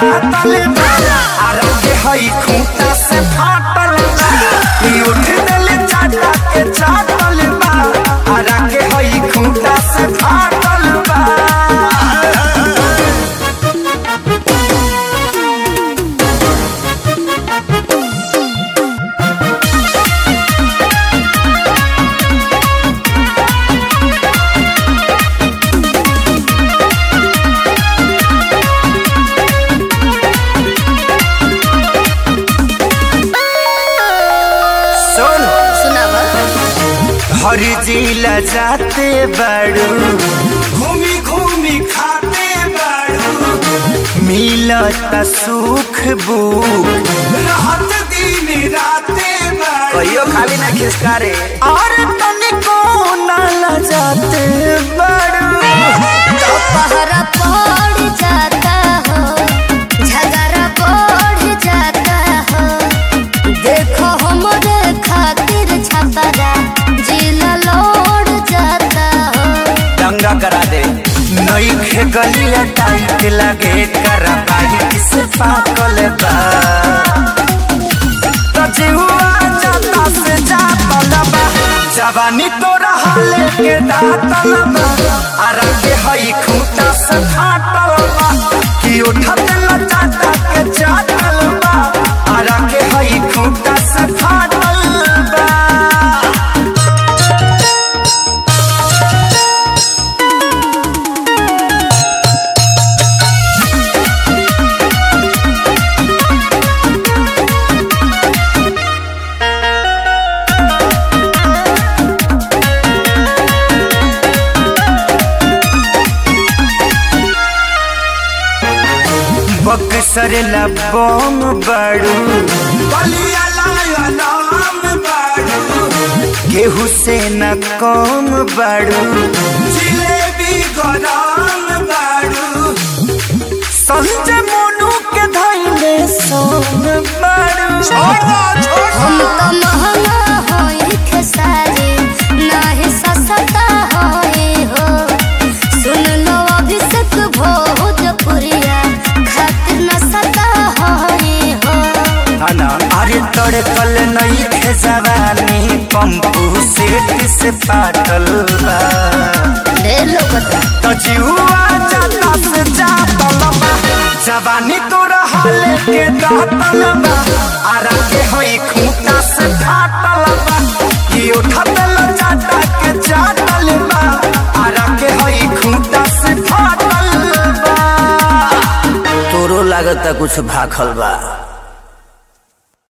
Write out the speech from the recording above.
दातल बा हई खूंटा हर जिला जाते बड़ू। घूमी घूमी खाते बड़ू। मिलत सुख बुक। रहत दिन राते बड़ू। कहियो खाली ना खिसकारे और गलिया टाइट लगे करा बाई से पाकल बा। तो जवानी तो रहा लेके दातलबा आरा के हई खूटा से फाटलबा कि उठत बक्सर लबोम बड़ू केहू से न कम बड़ू जिलेबी गरम बड़ू संजय अरे तोड़े कल नहीं थे जवानी पंपू सेठ से पाटल बा। तो जीवा जाता से जातल बा जवानी तोरा हाले के दातल बा आरा के होई खूंटा से फाटल बा। कि उठत लचाटा के चाटल बा आरा के होई खूंटा से फाटल बा। तोरो लागत कुछ भाखल बा।